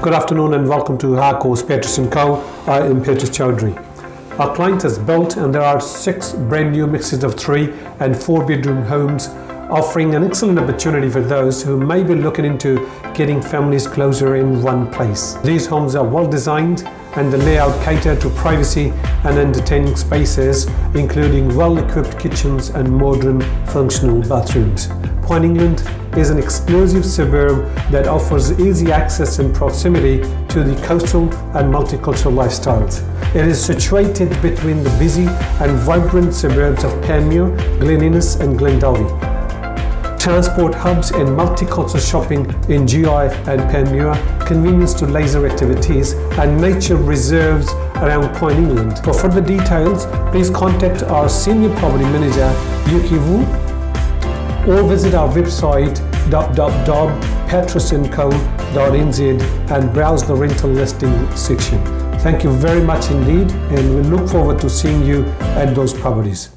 Good afternoon and welcome to Harcourts Patras & Co. I am Patras Chaudhry. Our client has built and there are six brand new mixes of three and four bedroom homes offering an excellent opportunity for those who may be looking into getting families closer in one place. These homes are well designed and the layout cater to privacy and entertaining spaces including well-equipped kitchens and modern functional bathrooms. Point England is an exclusive suburb that offers easy access and proximity to the coastal and multicultural lifestyles. It is situated between the busy and vibrant suburbs of Panmure, Glen Innes Glendowie transport hubs and multicultural shopping in GI and Panmure, convenience to leisure activities, and nature reserves around Point England. For further details, please contact our Senior Property Manager, Yuki Wu, or visit our website www.patrasandco.nz and browse the rental listing section. Thank you very much indeed, and we look forward to seeing you at those properties.